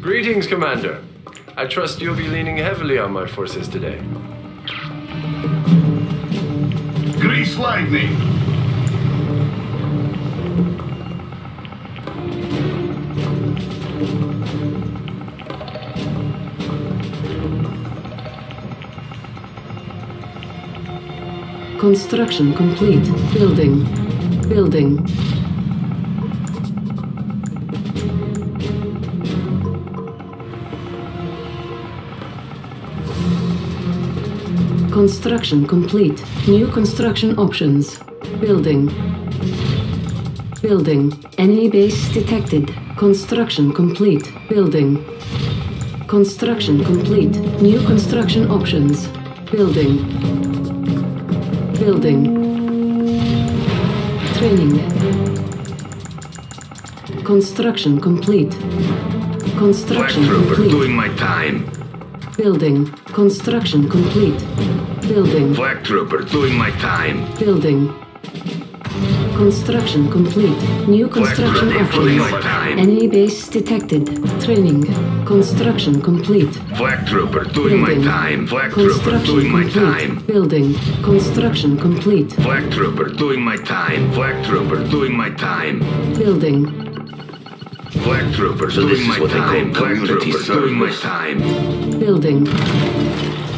Greetings, Commander. I trust you'll be leaning heavily on my forces today. Grease lightning! Construction complete. Building. Building. Construction complete. New construction options. Building. Building. Enemy base detected. Construction complete. Building. Construction complete. New construction options. Building. Building. Training. Construction complete. Construction Black Trooper complete. doing my time. Building. Construction complete. Building. Black Trooper doing my time. Building. Construction complete. New construction Trooper, options. Enemy base detected. Training. Construction complete. Black Trooper doing my time. Black Trooper Construction doing my time. Building. Construction complete. Black Trooper doing my time. Black Trooper doing my time. Building. Black Trooper So doing my what they call time. Black community Trooper doing my service. time. Building.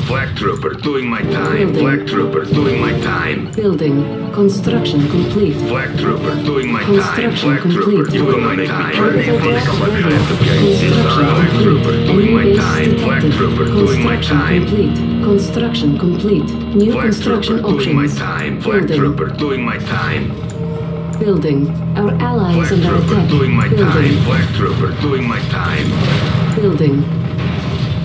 Black Trooper doing my time. Building. Black Trooper doing my time. Building. Construction complete. Black Trooper doing my time. Construction Black Trooper complete. doing my make me time. turn Orbital Black drop Trooper, ready. Black Construction Black Trooper complete. doing my time. Black. Trooper doing my Construction time. complete. Construction complete. New Black construction Trooper doing my options. time. Black Building. Trooper doing my time. Building. Our allies Black is under Trooper attack. doing my Building. time. Black Trooper doing my time. Building.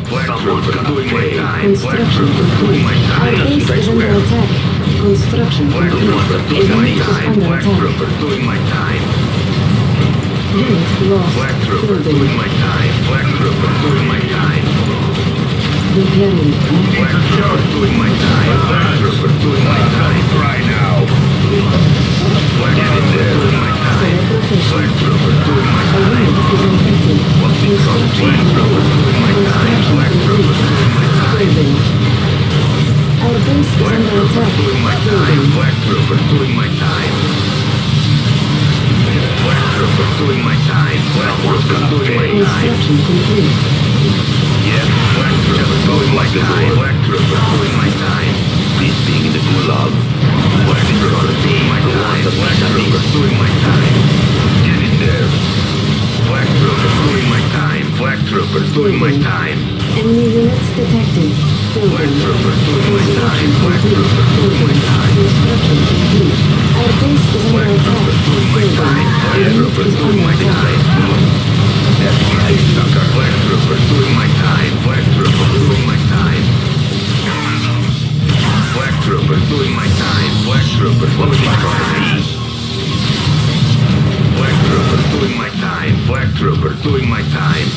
Black Someone's gonna doing my pay. time. Black Construction complete. my Our time. base is under attack. Construction Black complete. Trooper doing my Unit is time. under attack. Trooper doing my time. Unit lost. Building. doing my time. Black Trooper doing my time. Repairing. Black Trooper doing my time. Black Trooper doing my time. Right now. Black Trooper doing complete. Yeah, Black Trooper doing my time. Black Trooper doing my time. This being in the gulag. Black Trooper doing my time. Black Trooper doing my time. Get in there. Black Trooper doing my time. Black Trooper doing my time. Enemy units detected. Black Building. Trooper doing my time. Black complete. Trooper doing my time. Construction complete. Our base is under Black attack. Trooper doing my time. Black Trooper is doing under my time. That's right, sucker. Black Trooper doing my time. Black Trooper doing my time. Trooper doing my time. Black Trooper doing my time. Black Trooper doing my time. Black Trooper doing my time.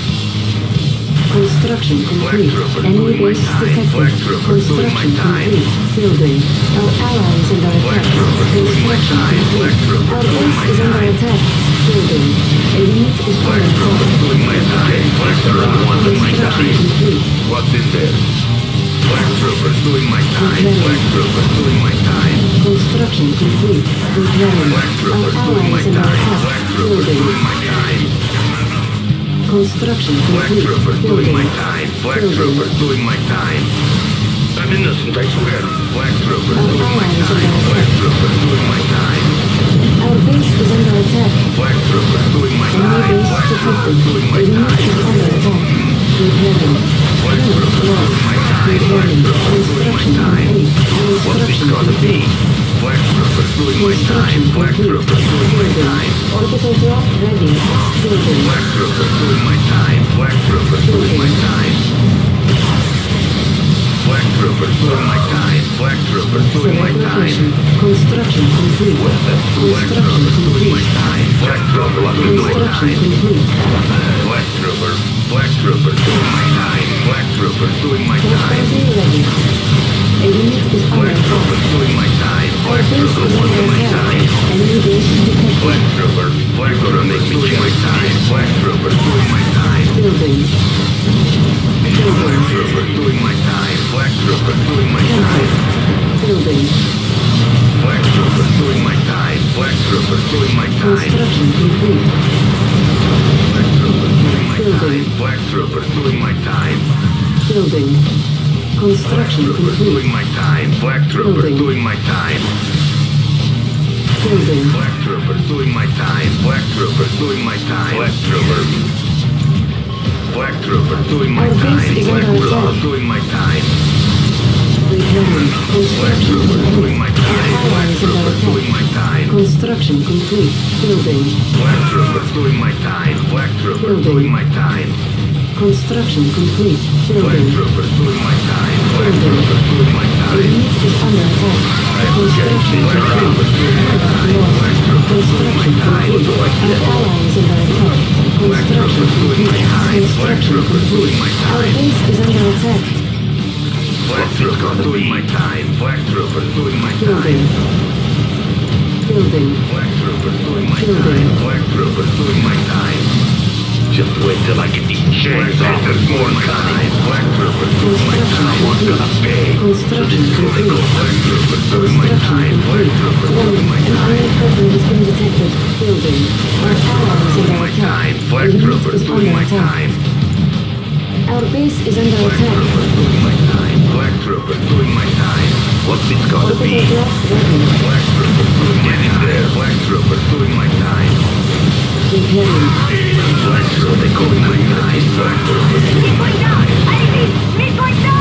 Construction complete. Trooper Enemy doing my base time. detected. Black Trooper doing my Construction complete. Building. Our ally is under attack. Trooper Construction complete. Our base is under attack. Building. A unit is under attack. doing my time. Black Trooper doing my Construction complete. What's in there? Black troopers doing my time. Black Trooper doing my time. Construction complete. Repairing. Black Trooper Our doing my time. Black Trooper Building. doing my time. Construction Black complete. Trooper doing Building. my time. Black Building. Trooper doing my time. I'm innocent, I swear. Black Trooper Our doing my time. Black attack. Trooper doing my time. Our base is under attack. Black Trooper doing my time. Black Trooper detected. doing my time. Black Trooper lost. doing my time. Black. Trooper doing my time. complete. What's it Construction gonna be? complete. Black Trooper doing my. Construction Black. Trooper doing my time. Black troopers doing. Building. Construction Troopers complete. doing my time. Black troopers Building. doing my time. Building. Black troopers doing my time. Black troopers doing my time. Black troopers. Black troopers doing my time. Black under troopers doing my time. Repairing. Black Construction troopers doing my time. Our Black allies under troopers doing my time. Construction complete. Building. Black troopers doing my time. Black troopers doing my time. Construction complete. Black Building. troopers doing my time. Black Building. troopers doing my A time. unit is under attack. Construction complete. troopers doing my time. Black Lost. troopers doing my Construction complete. Our allies under attack. Black Construction troopers doing my complete. time. Black Construction complete. Our base is under attack. Black doing my time. Black troopers doing my Building. time. Building. Black troopers doing my Building. time. Black troopers doing my time. Just wait till I get these Black chains off troopers this doing morning. my time. Black troopers doing my Construction time. complete. Construction complete. Black troopers doing my Construction time. Black complete. troopers doing my time. iron curtain has been detected. Building. Our allies Doing under my attack. time. Black unit troopers is doing under my attack. time. Our base is under Black attack. troopers doing my time. Black troopers doing my time. What's this gonna Orbital be? Black troopers doing my time. Black troopers doing my time. Doing my time. Black troopers doing my time. Building.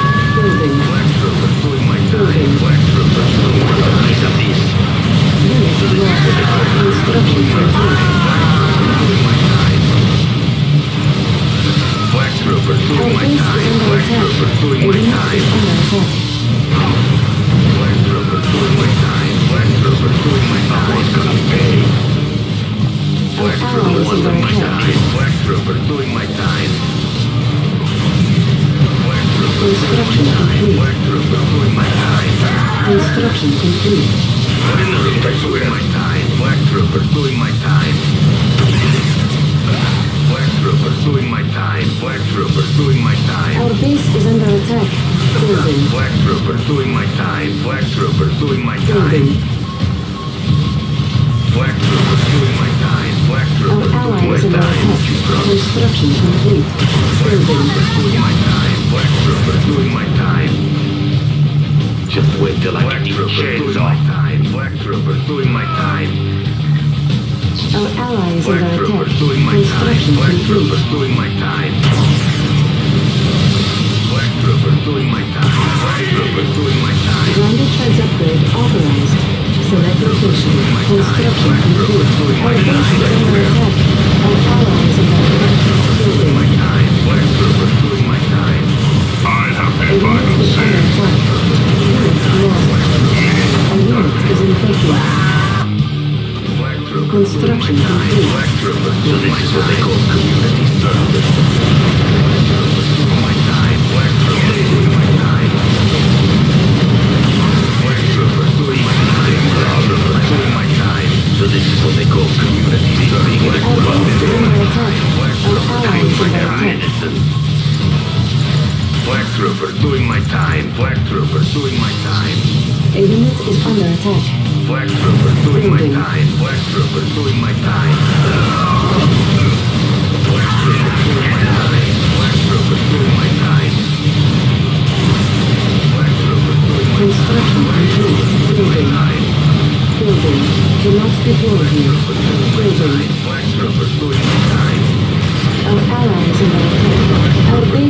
Our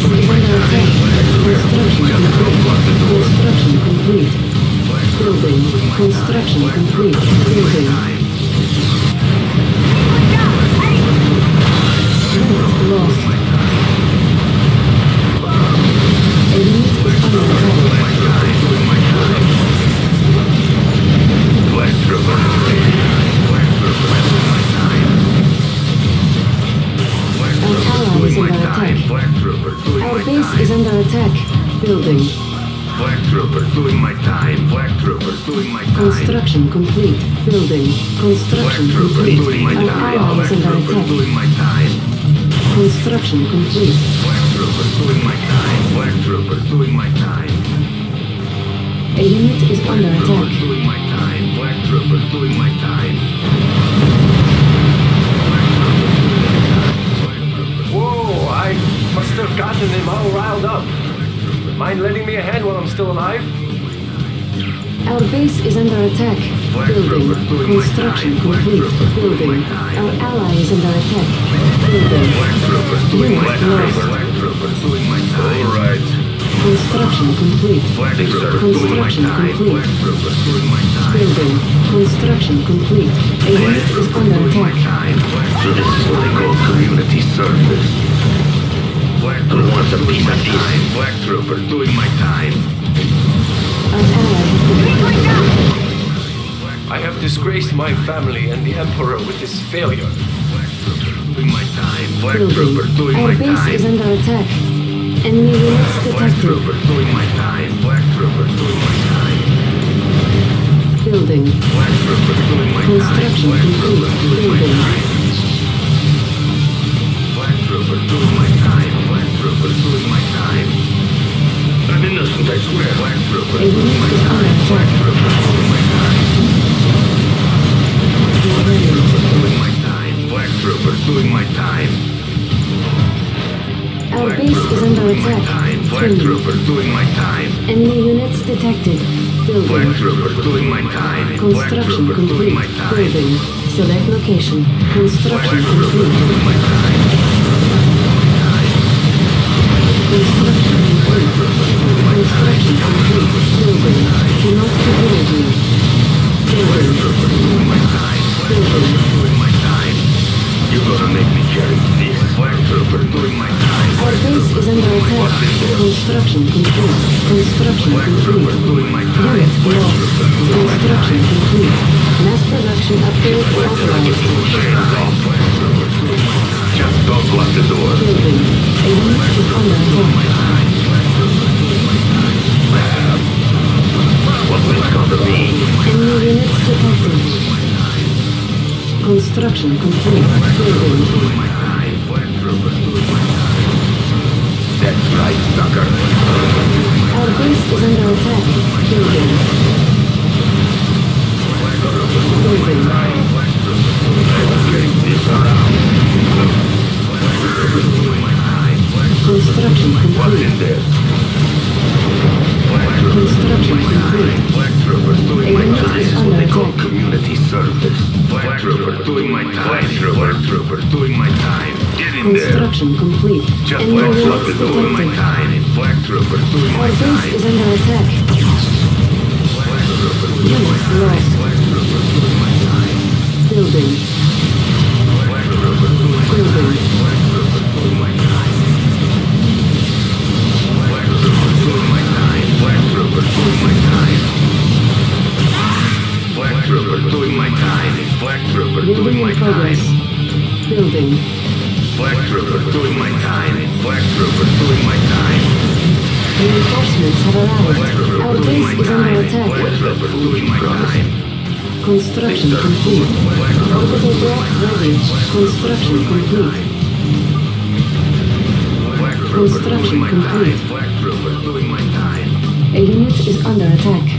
is under attack. Construction complete. Construction complete. Building. Construction complete. Building. Building. Black Trooper doing my time. Black Trooper doing my time. Construction complete. Building. Black Construction Trooper complete. doing my An time. ally Black is under Trooper attack. doing my time. Construction complete. Black Trooper doing my time. Black Trooper doing my time. A unit is under Black Trooper attack. doing my time. Black Trooper doing my time. Black Trooper doing my time. Whoa, I must have gotten him all riled up. Mind lending me a hand while I'm still alive? Our base is under attack. Black Building. Trooper Construction time. Complete. Trooper Building. my. Our ally is under attack. Building. Black Trooper doing my Unit lost. Black Trooper doing my time. All right. Construction complete. Black Thanks, sir. Trooper doing my Construction complete. Black Trooper doing my time. Building. Construction complete. A unit is under attack. So this is what they call community service. Black Trooper wants a time. Black Trooper doing my time. Our. I have disgraced my family and the Emperor with this failure. Black Trooper doing my time. Black Trooper doing Our my base is time. under attack. Enemy units Black detected. Trooper doing my time. Black Trooper doing my time. Building. Black Trooper doing my time. Construction complete. Building. Black Trooper doing my time. Our base is under attack. Enemy units detected. Building. Construction complete. Building. Select location. Construction complete. Construction Just don't lock the door. Building. A unit is under What's? Enemy units detected. Construction complete. Building. That's right, sucker. Our base is under attack. Building. Building. Time. Getting this around. Construction What's complete. in there? Construction time. complete. Black Trooper doing my A unit So time. this is is what they call community service. Black Trooper doing my time. Black Trooper. Doing my time. Get in there. Construction complete. Just Enemy let's lock units the door. Doing my detected. time. Black Trooper doing Our my base is under attack. Black Trooper doing my time. Black Trooper doing my time. Building. My time. Black Trooper doing my time. Black Trooper doing my progress. time. Building. Black Trooper doing my time. Black Trooper doing my time. Reinforcements have arrived. Our base is under attack. Black Trooper doing my time. Construction complete. Orbital drop ready. Construction complete. Construction doing my time. complete. A unit is under attack.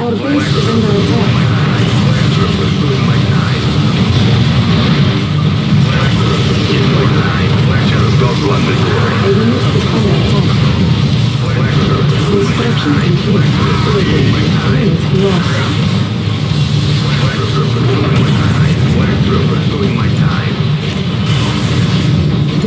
Our base is under attack. Lost. Black trooper my time.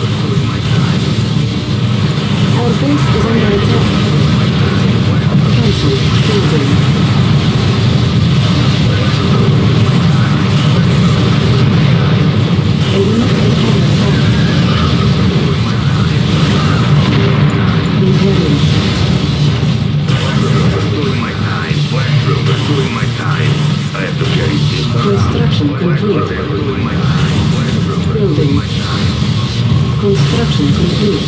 Our base is under attack. Cancel building. Construction complete. Building. Construction complete.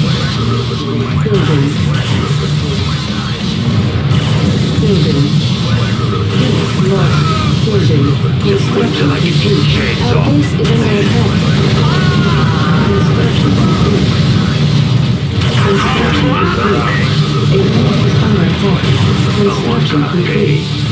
Building. Building. Units lost. Building. Construction complete. Our base is under attack. Construction complete. Construction complete. A unit is under attack. Construction complete.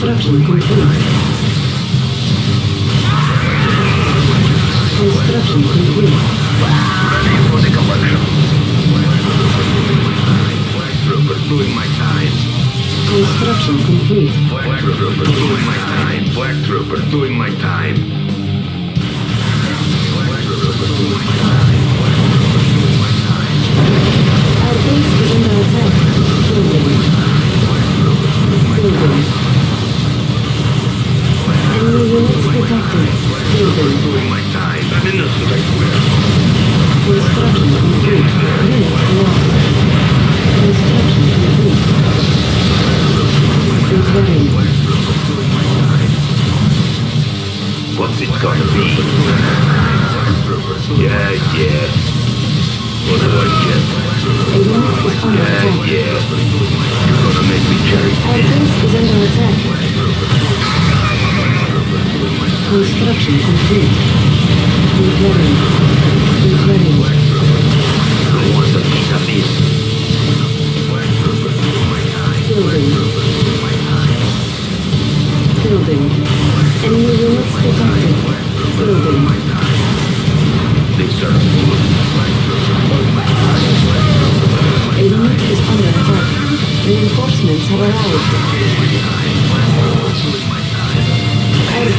Certainly comply.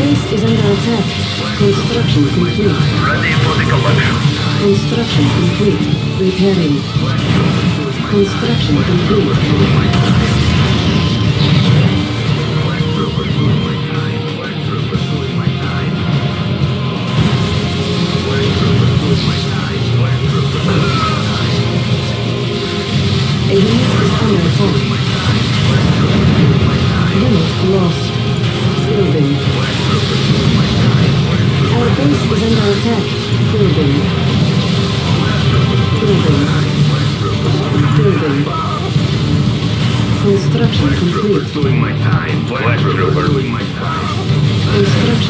base is under attack. Construction complete. Ready for the commander. Construction complete. Repairing. Construction complete.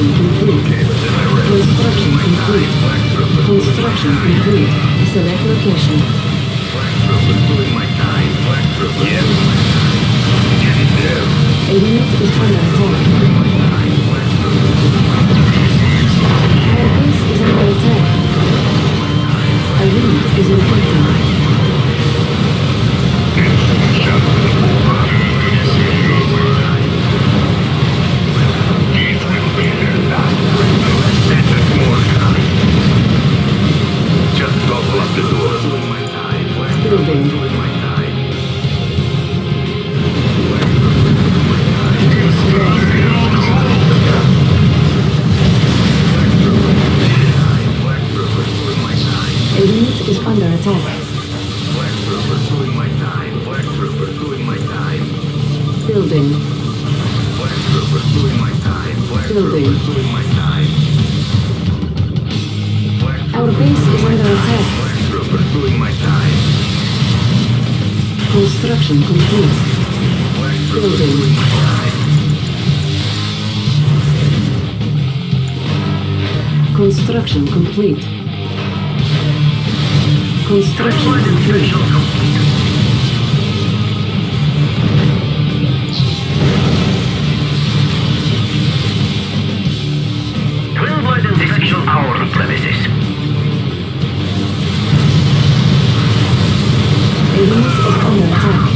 Construction complete. Construction complete. Construction complete. Select location. Yes. Unit is under attack. Release is under attack.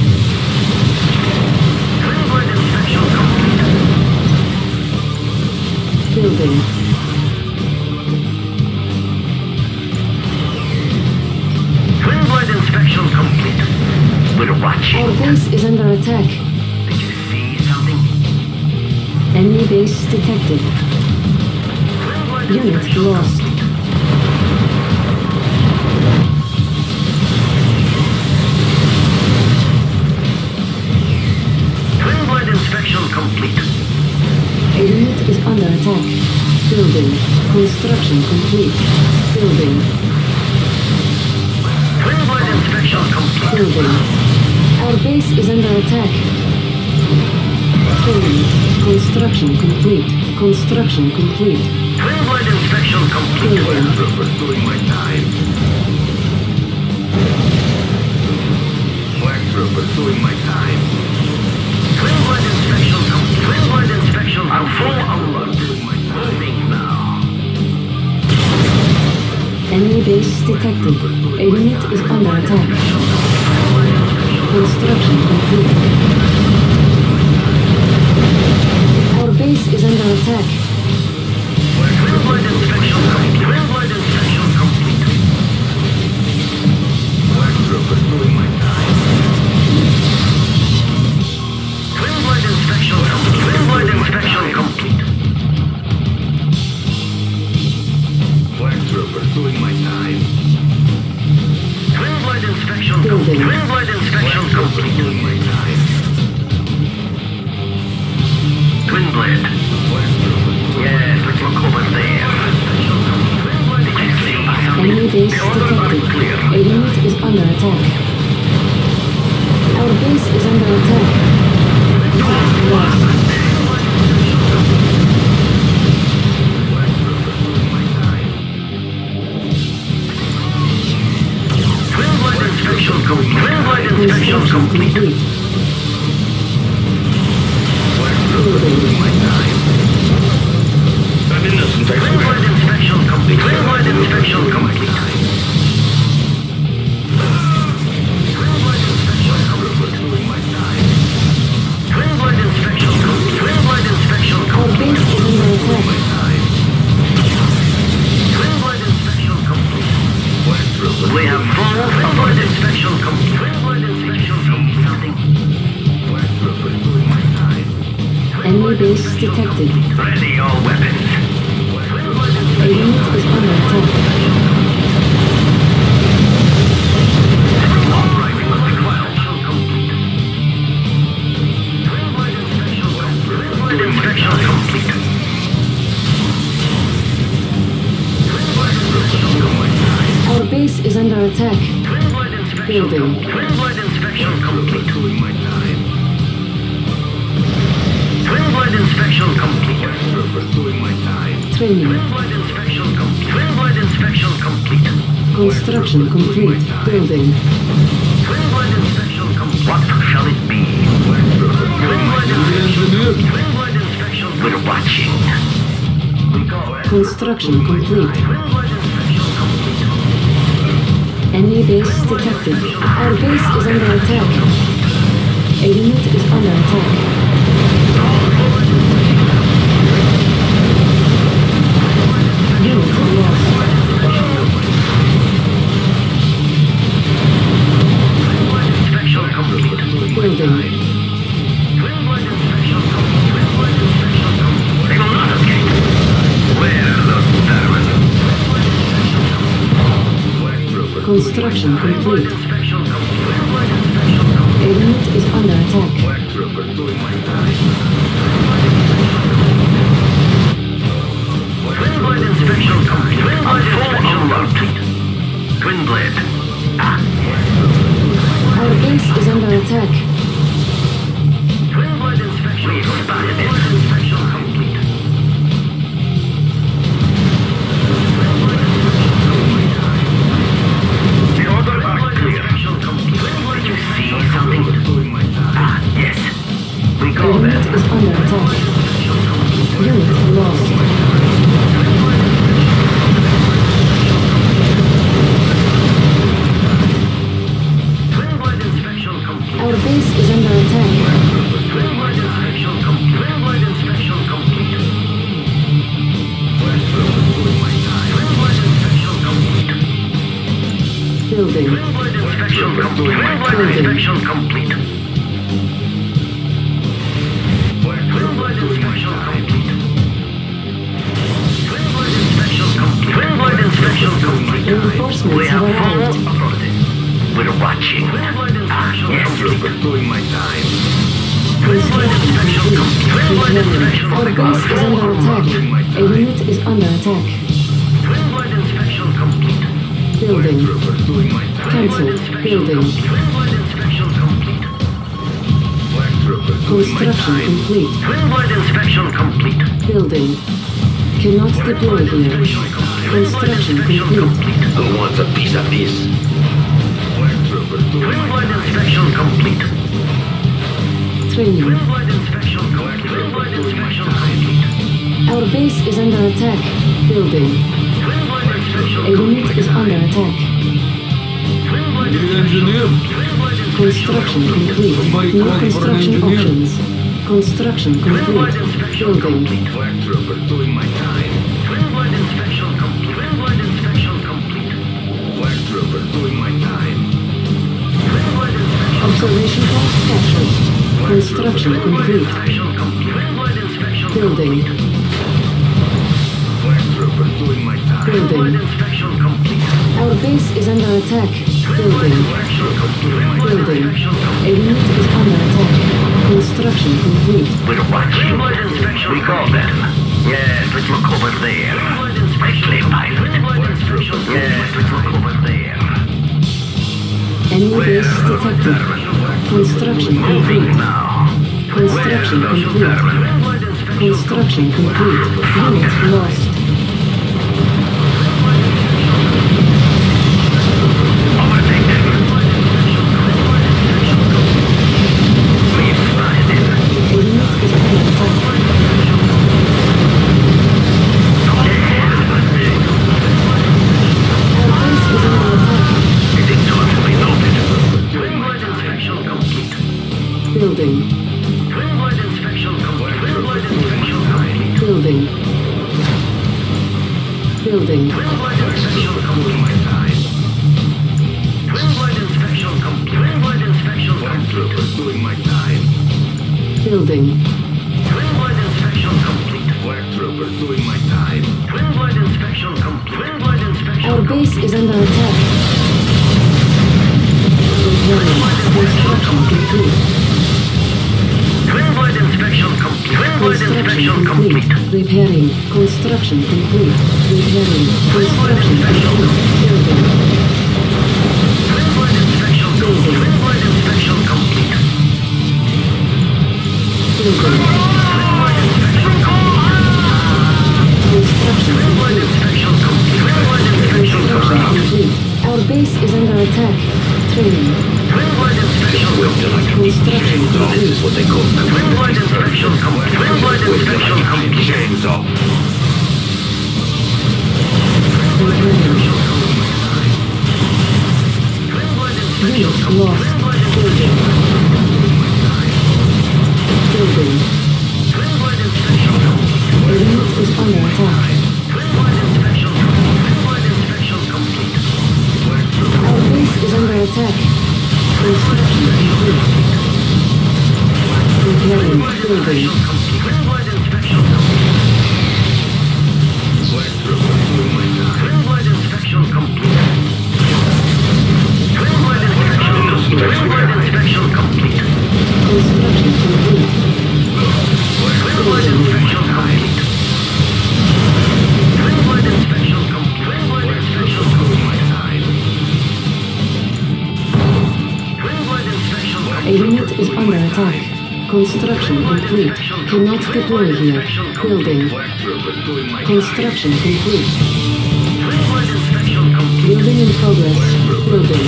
building. Twin-blade inspection complete. We're watching. Our base is under attack. Did you see something? Enemy base detected. Construction complete. Building. Clearboard inspection complete. Building. Our base is under attack. Building. Construction complete. Construction complete. Clearboard inspection complete. Building. my time. Black troopers my time. Clearboard inspection complete. Inspection. I'm full enemy base detected. A unit is under attack. Construction complete. Our base is under attack. Construction complete. New construction options. Construction complete. Building. Observation post captured. Construction complete. Building. Building. Our base is under attack. Building. Building. Unit is under attack. Construction complete. We're watching. We call them. Yes, let's look over there. Especially pilot. Yes, let's look over there. Enemy base detected. Construction complete. Construction complete. Construction complete. Unit lost. A unit is under attack. Construction complete. Cannot deploy here. Building. Construction complete. Building in progress. Building.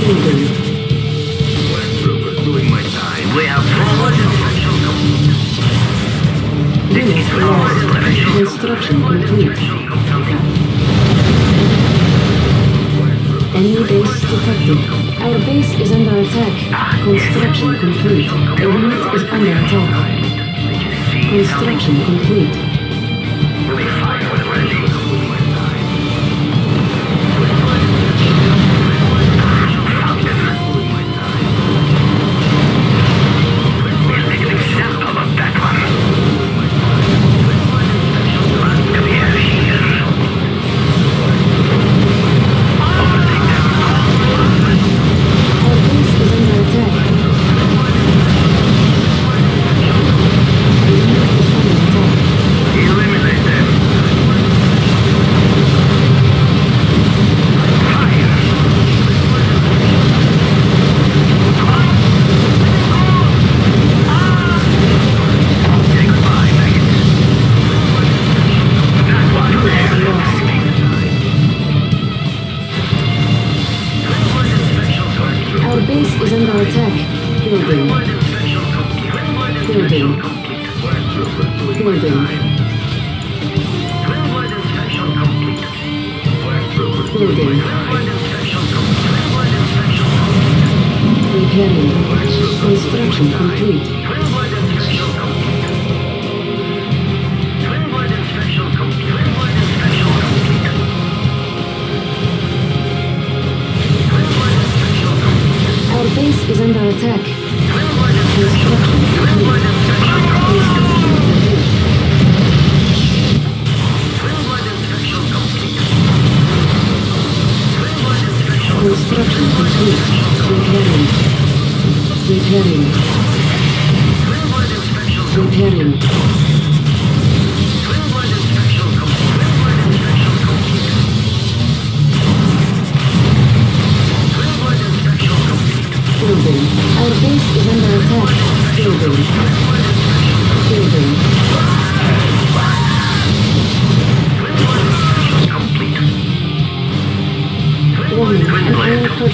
Building. We have forward inspection complete. Unit lost. Construction complete. Enemy base detected. Our base is under attack. Construction complete. The unit is under attack. Construction complete.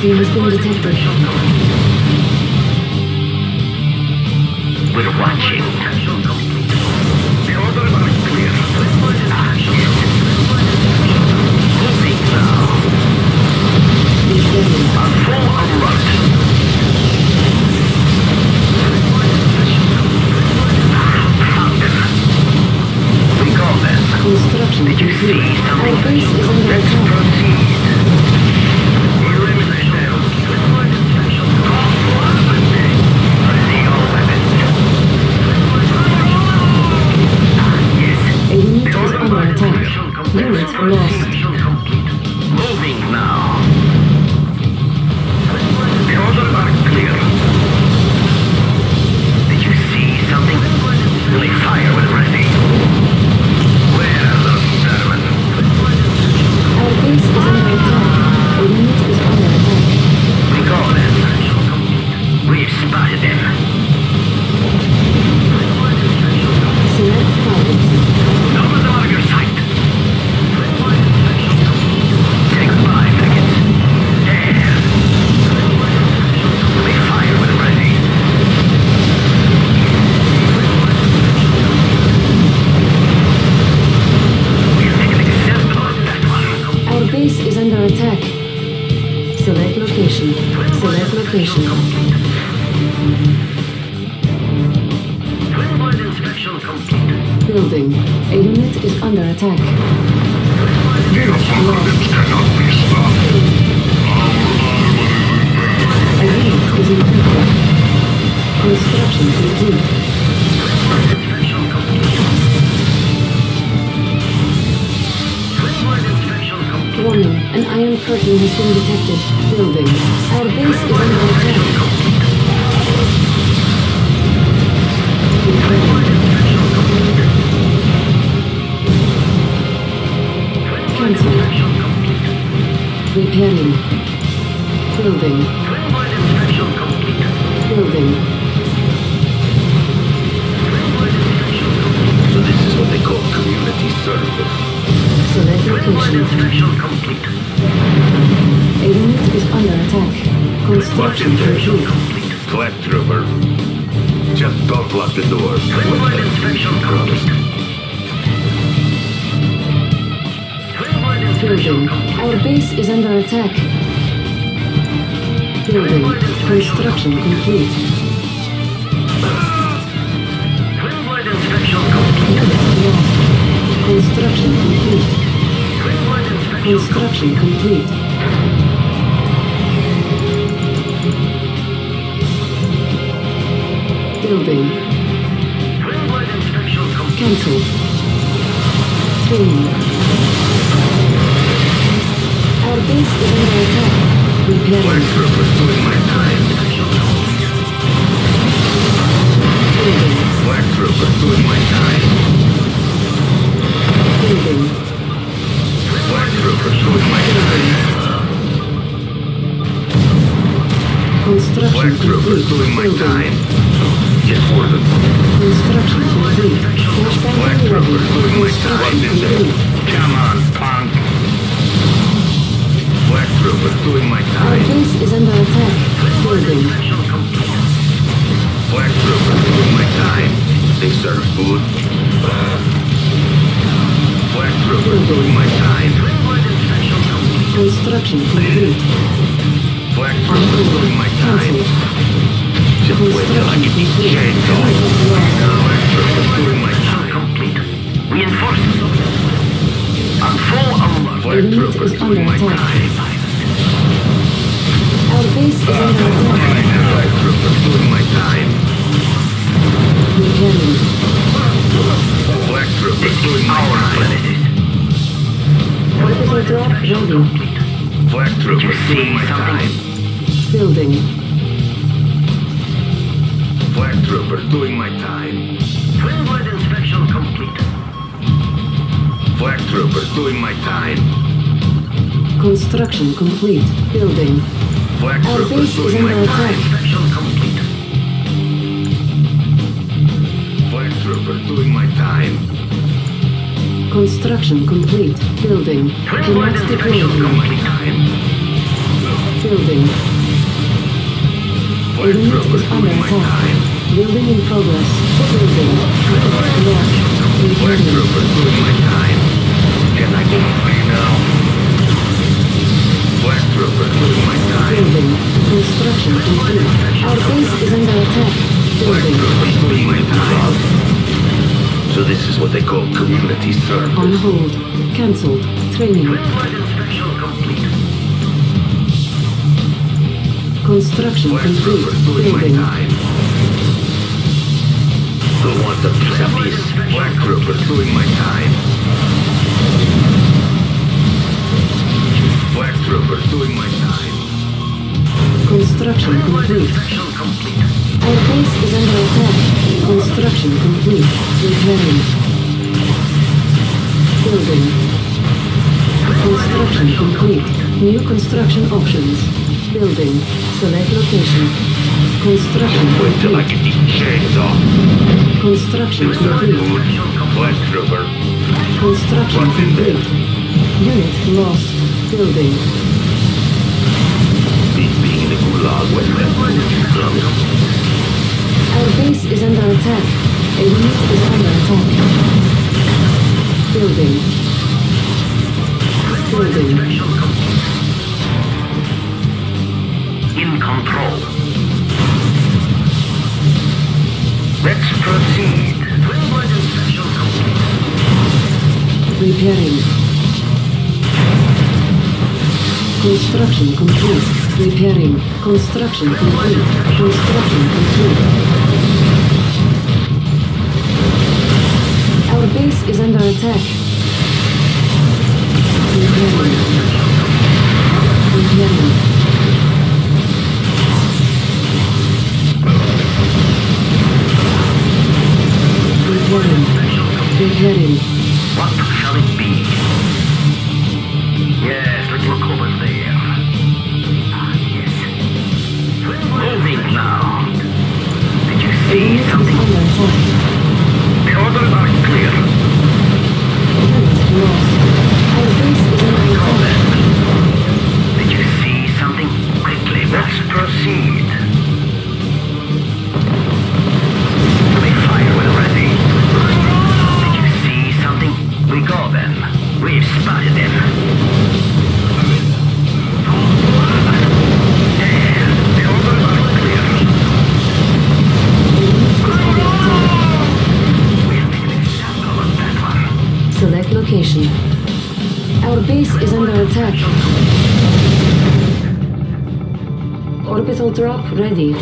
frequency was all detected. Construction complete. Greenwood complete. Construction complete. Construction complete. doing my time, complete. Black trucker's doing my time. Come on, punk. Black doing my time. Our base is under attack. Building. Black trucker's doing my time. They serve food. Black trucker's doing my time. Construction complete. Black trucker's doing my time ship with till I get these chains off. Now after doing my mission complete, reinforcements. I'm full of luck. Flak troopers doing my time. Our base is under attack. Flak troopers doing my time. Black is doing my time. Weapons are dropped. Building. Flak troopers doing my time. Building. Flak trooper doing my time. Twin blade inspection complete. Flak trooper doing my time. Construction complete. Building. Flag Our trooper base is doing my under time. attack. Inspection complete. Flak trooper doing my time. Construction complete. Building. Twin Cannot blade inspection complete. Building. Flag Unit trooper is under doing my attack. time. Building in progress. Building. Flag Rebuilding. my time. Can I go free now? Trooper doing my time. Building. Construction complete. Our base is under attack. Building. trooper doing my time. So this is what they call community service. On hold. Cancelled. Training. Construction complete. trooper doing my Building. Who wants a piece? Flak trooper doing my time. Flak trooper doing my time. Construction complete. complete. Our base is under attack. Construction complete. Repairing. Building. Construction complete. New construction options. Building. Select location. Construction Wait till I get these chains off. Construction complete. Construction complete. Unit lost. Building. Beat being in the gulag when Our base is under attack. A unit is under attack. Building. Building. In control. Let's proceed. Twin blade inspection complete. Repairing. Construction complete. Repairing. Construction complete. Construction complete. Our base is under attack. Repairing. Repairing. Repairing. Repairing. What shall it be? Yes, let's look over there. Ah, yes. Moving now. Did you see something? The orders are clear. Is Did you see something? Quickly, let's proceed. Select location. Our base is under attack. Orbital drop ready.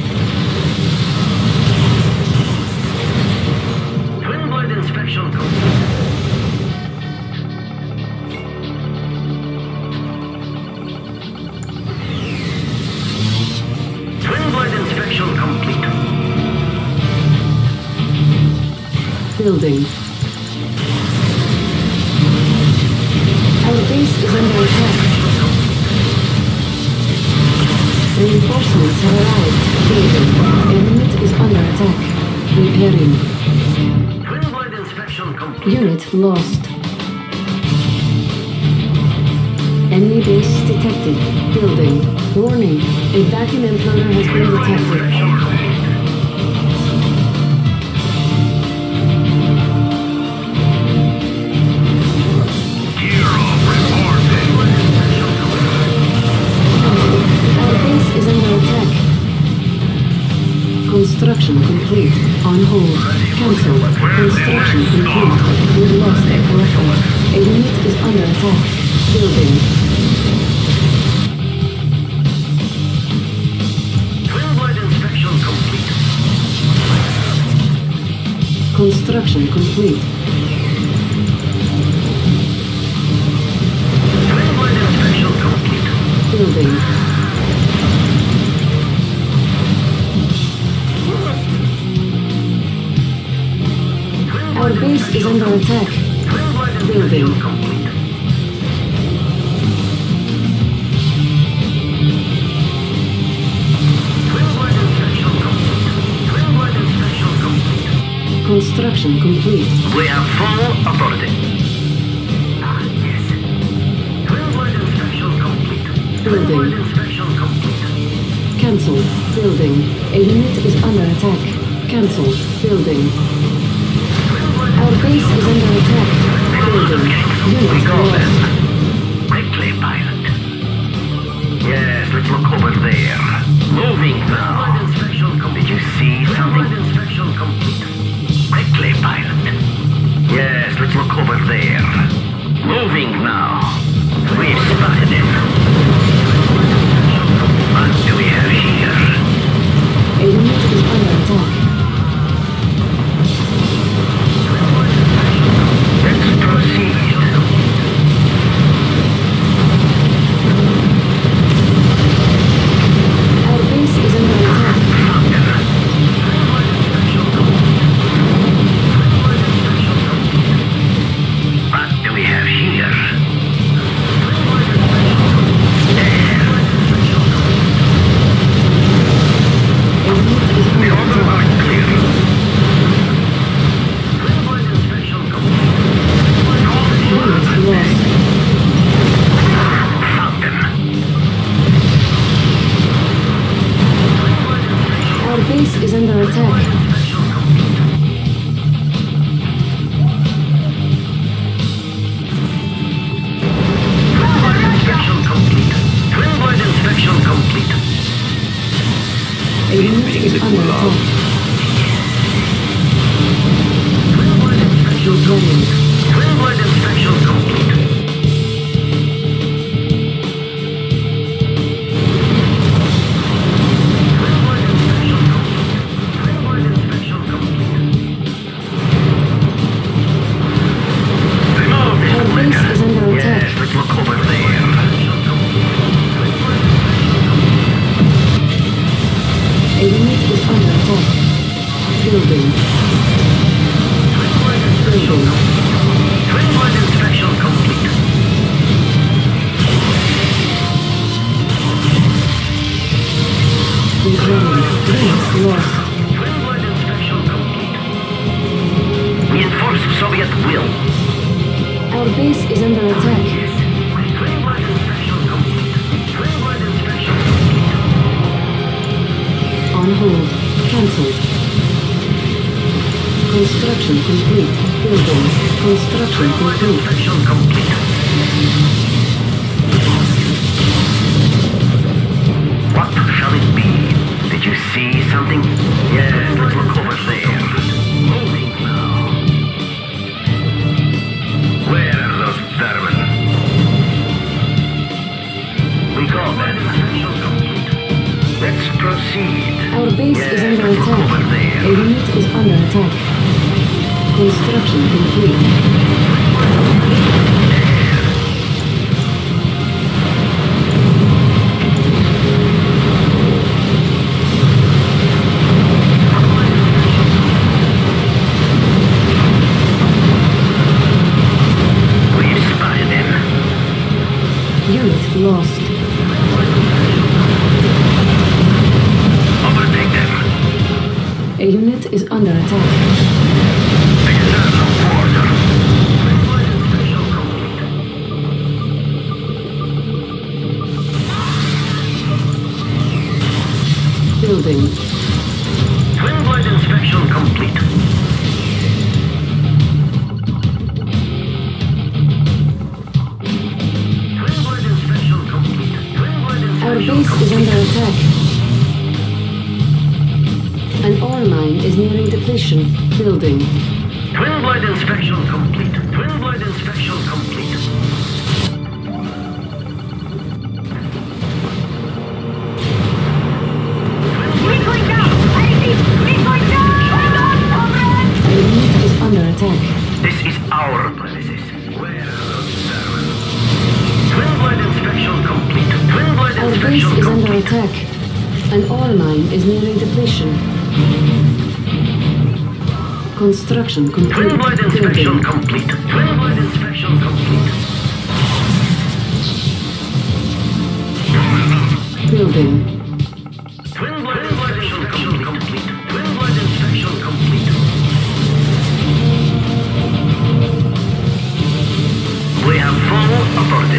Unit lost. Enemy base detected. Building. Warning. A vacuum imploder has been detected. Construction complete. On hold. Cancelled. Construction complete. We've lost Echo Echo. A unit is under attack. Building. Inspection complete. Construction complete. Inspection complete. Building. Attack. Building. Construction complete. We have full authority. Ah, yes. Twin-blade inspection complete. Building. Cancel. Building. A unit is under attack. Cancel. Building. Base is under attack. Building. We Unit go lost. then. Quickly, pilot. Yes, let's look over there. Moving now. Did you see something? Quickly, pilot. Yes, let's look over there. Moving now. We've spotted him. What do we have here? A unit is under attack. Twin inspection complete. Our base is under attack. An ore mine is nearing depletion. Building. Twin blade inspection complete. Twin blade inspection complete. Down! Ladies, we're going down! Hold on, comrades! A unit is under attack. This is our premises. Our base is under attack. An ore mine is nearing depletion. Construction complete. Twin inspection complete. Twin inspection complete. Building. We have full authority.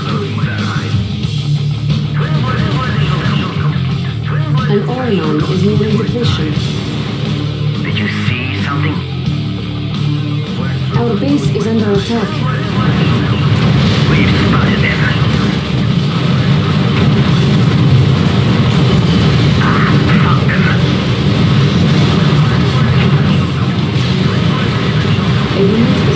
An Orion is near nearing completion. Did you see something? Our base is under attack. We've spotted them. Ah, fuck them. A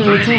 Okay.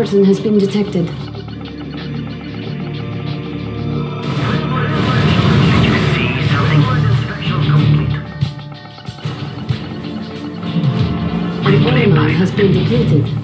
Iron has been detected. Did you see something? An ore has been depleted.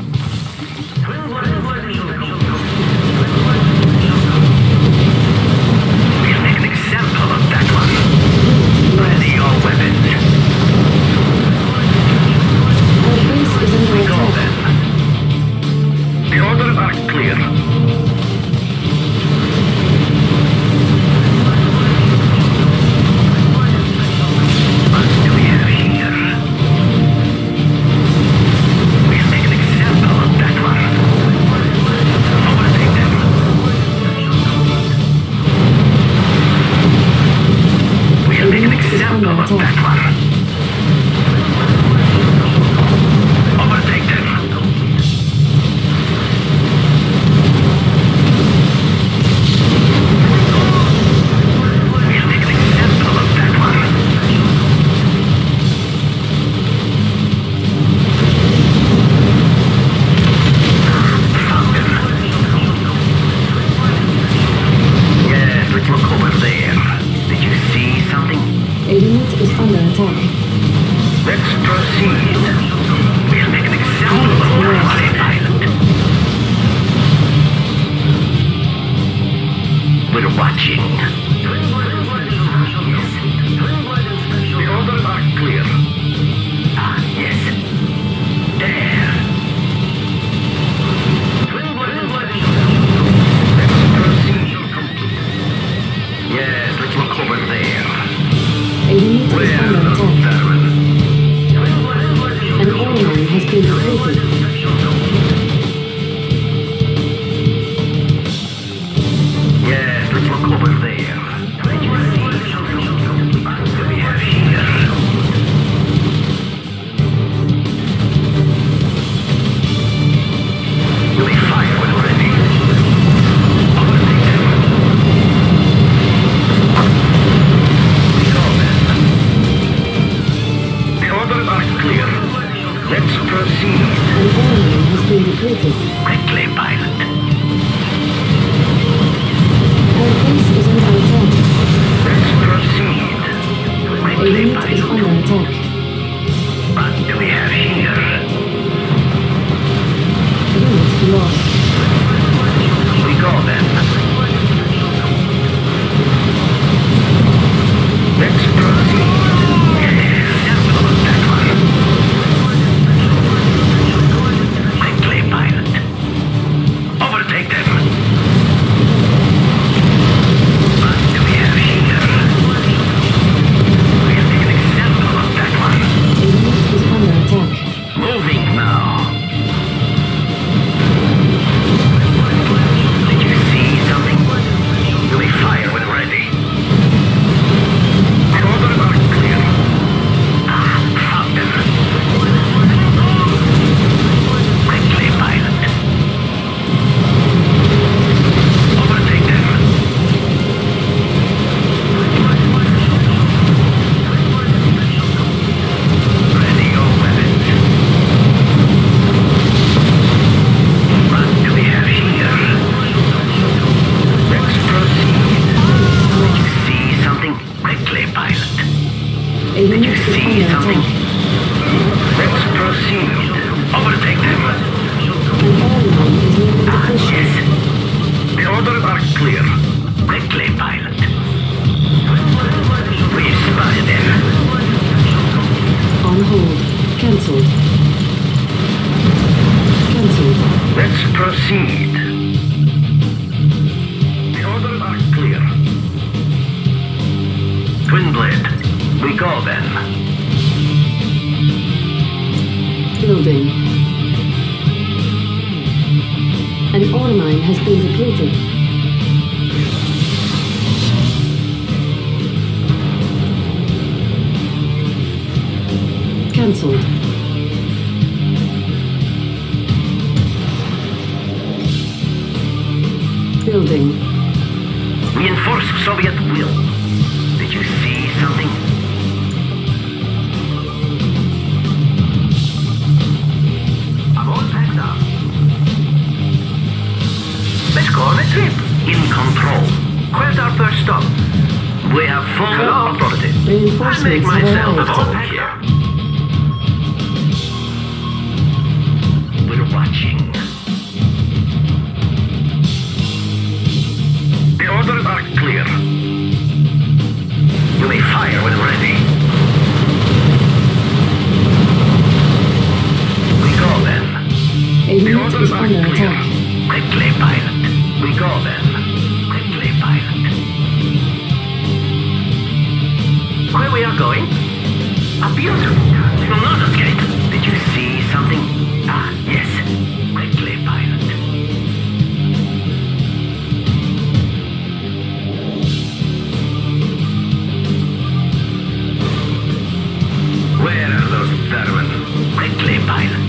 Those vermin? Quickly, pilot.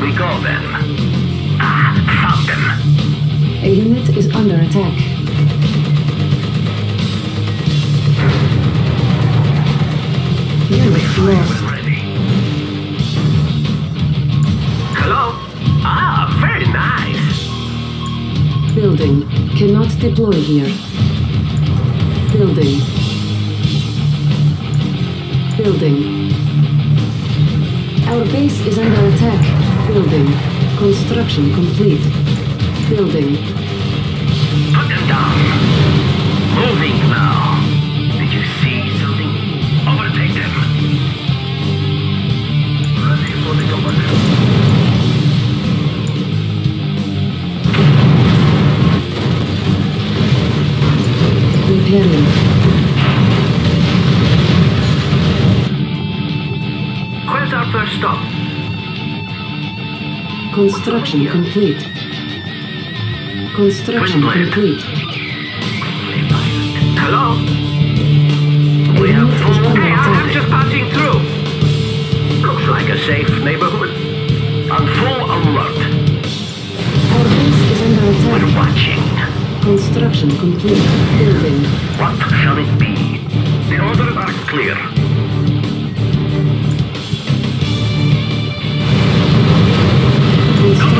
We go then. Ah, found them. A unit is under attack. Unit lost. Hello? Ah, very nice. Building. Cannot deploy here. Building. Building. Our base is under attack. Building. Construction complete. Building. Put them down. Moving now. Did you see something? Overtake them. Ready for the commander. Repairing. Construction complete. Construction complete. Hello? We have full... Hey, I'm just passing through. Looks like a safe neighborhood. On full alert. Our base is under attack. We're watching. Construction complete. Building. What shall it be? The orders are clear.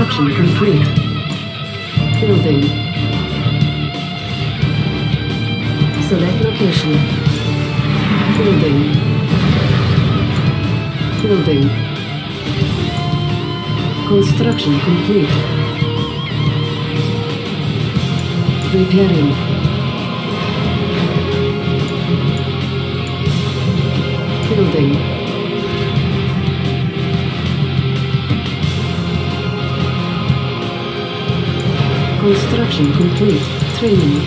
Construction complete. Building. Select location. Building. Building. Construction complete. Repairing. Building. Construction complete. Training.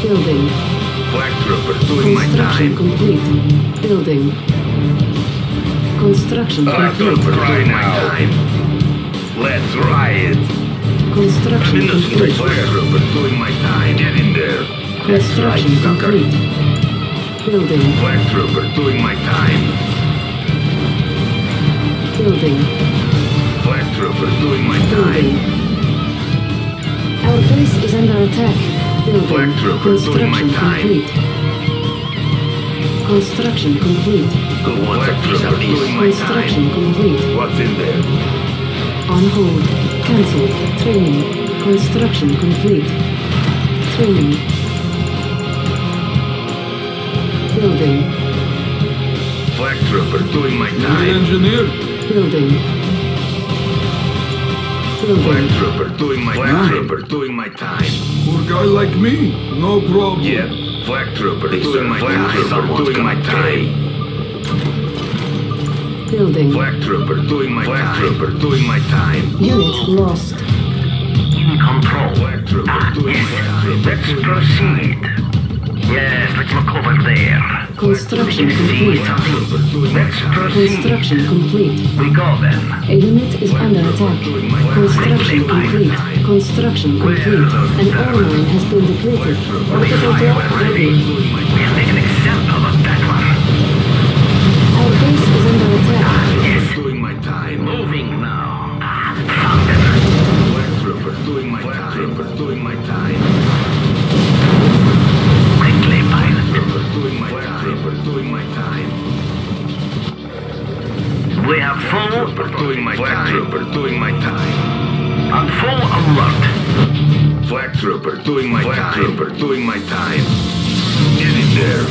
Building. Flak Trooper, doing my time. Construction complete. Building. Construction Black complete. Trooper, doing my time. Let's riot. Construction Innocent complete. Flak Trooper, doing my time. Get in there. That's right, Construction complete. Building. Flak Trooper, doing my time. Building. Flak Trooper, doing my time. Our base is under attack. Building. Flak Trooper, doing my Construction time. complete. Construction complete. Who wants a piece of this? Construction time. complete. What's in there? On hold. Cancelled. Training. Construction complete. Training. Building. Flak Trooper, doing my time. Building. Flak Trooper doing my Flak Trooper doing my time. For a guy like me, no problem. Yeah, Flak Trooper doing my Flak Trooper doing my time. Building. Flak Trooper doing my Flak Trooper doing my time. Unit lost. In control. Flak Trooper Ah, doing yes. my time. Let's proceed. Yes, let's look over there. Construction complete. Construction complete. A unit is under attack. Construction complete. Construction complete. An ore mine has been depleted. Orbital drop ready. We'll make an example of that one. Our base is under attack. Yes. Doing my time. Moving now. Ah, Found Trooper doing my Flak Trooper doing my time. Quickly, pilot. Trooper doing my Flak Trooper doing my time. We have full Trooper doing my Flak Trooper doing my time. on full alert. Flak Trooper doing my Flak Trooper doing my time. Get in there.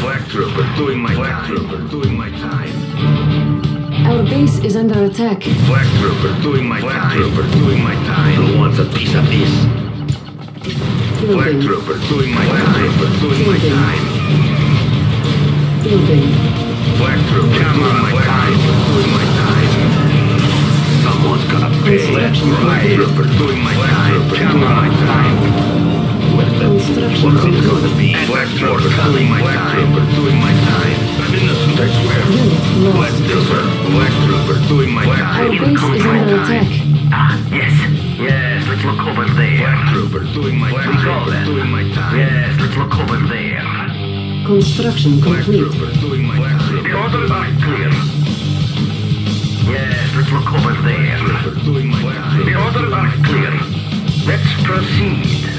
Flak Trooper doing my Flak Trooper doing my time. Our base is under attack. Flak Trooper doing my Flak Trooper doing my time. Who wants a piece of this? Black Building. Trooper doing my Flak Trooper doing my time. Building. Flak Trooper doing my time. Doing my time. Someone's gonna pay. Black. Trooper doing my time. Doing my time. What's it gonna be? Flak Trooper doing my Flak Trooper doing my time. I'm innocent, I swear. Black. Trooper, Flak Trooper doing my Our time. base is under attack. Ah, yes. Yes, let's look over there. Black doing my Black time. Trooper Doing my time. Yes, let's look over there. Construction Black complete. Trooper doing my Black The Trooper. orders are clear. Yes, let's look over there. Trooper doing my time. The orders are clear. Let's proceed.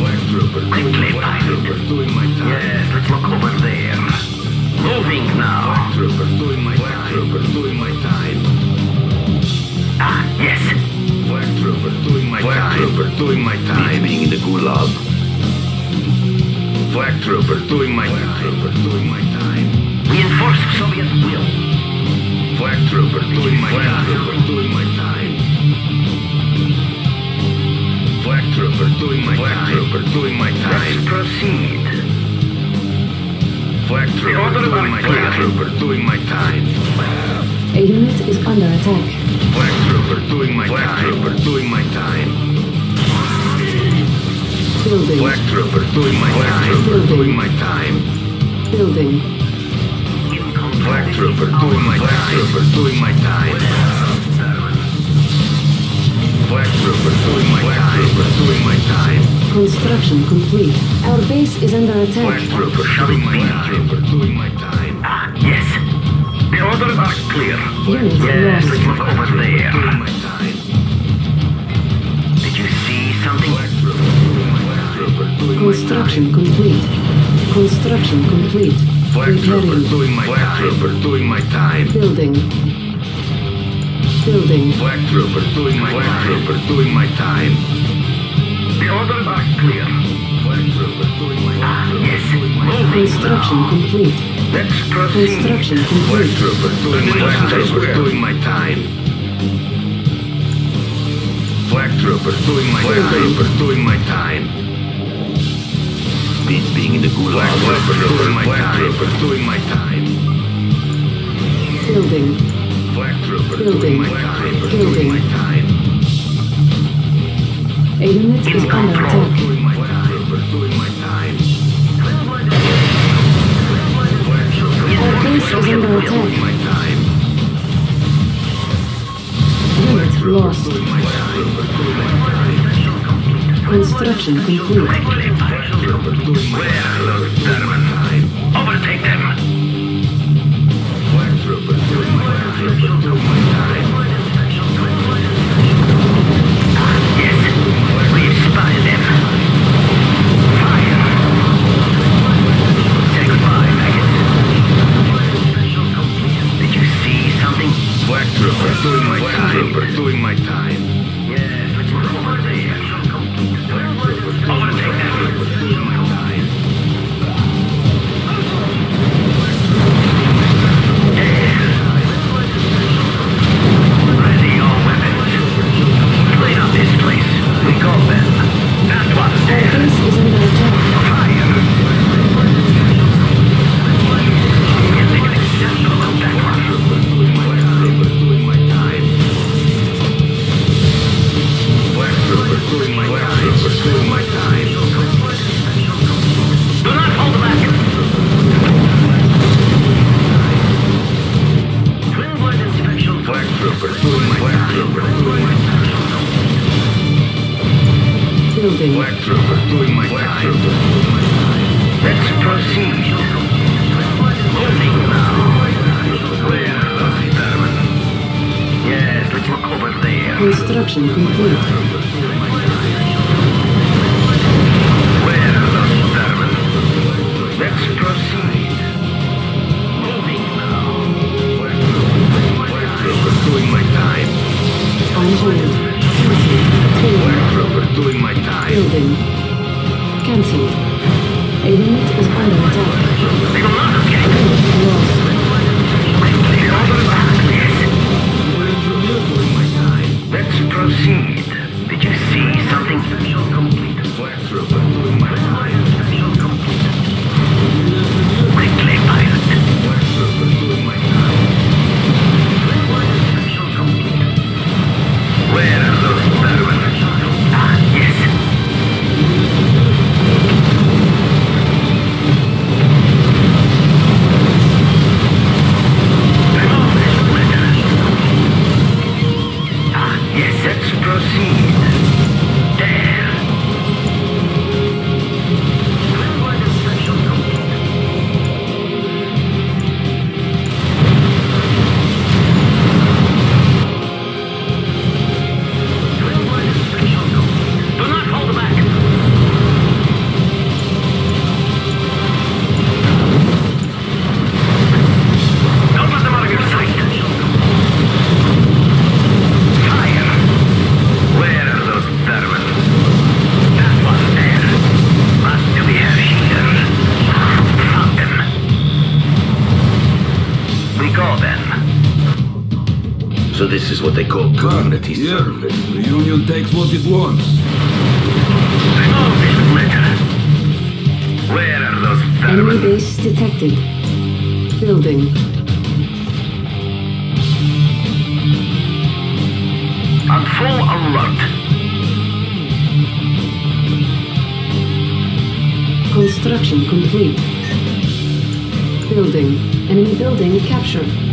Flak Trooper Quickly, Black pilot. Trooper doing my time. Yes, let's look over there. Moving now. Flak Trooper doing my Flak Trooper doing my time. Ah, yes. Flak Trooper doing my Flak Trooper doing my time. being in the gulag. Flak Trooper doing my Flak Trooper doing my time. Reinforce Soviet will. Flak Trooper doing my Flak Trooper doing my time. Flak Trooper doing my Flak Trooper doing my Let's proceed. Flak Trooper order doing my clear. Flak Trooper doing my time. A unit is under attack. Black Trooper doing my Flak Trooper doing my time. Building. Flak Trooper doing my Flak Trooper doing my time. Building. Flak Trooper doing my Flak Trooper doing my time. Flak Trooper doing my Flak Trooper doing my time. Construction complete. Our base is under Black attack. Trooper doing my Flak Trooper doing my time. Ah, yes. The orders are clear. Yes, let's lost. look over there. Doing my time. Did you see something? Flak Trooper doing my Flak Trooper doing my time. Construction complete. Construction complete. Flak Trooper Repairing. doing my Flak Trooper doing my time. Building. Building. Flak Trooper doing my Flak Trooper doing my time. The orders are clear. Flak Trooper doing my ah, Flak Trooper Yes. doing my time. Construction complete. Let's proceed. Construction complete. Flak Trooper doing my time. Flak Trooper doing my Flak Trooper doing my time. Beats being in the gulag. Flak Trooper doing my Flak Trooper doing my time. Building. Flak Trooper doing my Trooper Building. doing my time. Is under attack. Base is under attack. Unit lost. Construction complete. Overtake them. Doing my time. Doing my time. I want to take that. My time. Yeah. Ready weapons. Clean up this place. We them. That's is another Building. Flak troopers doing my flak troopers. Let's proceed. Moving now. Where? Yes, let's look over there. Construction complete. Is what they call community service. The Union takes what it wants. Remove this litter. Where are those Enemy base detected. Building. On full alert. Construction complete. Building. Enemy building captured.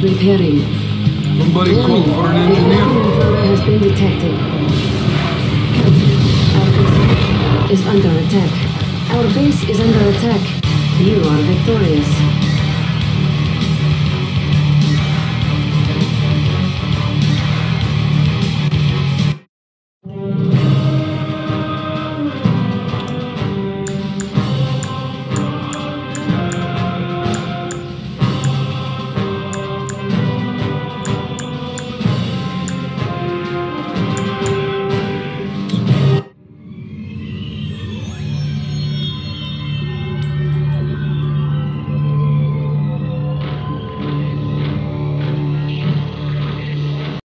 Repairing. Somebody call for an The engineer. imploder has been detected. Our construction is under attack. Our base is under attack. You are victorious.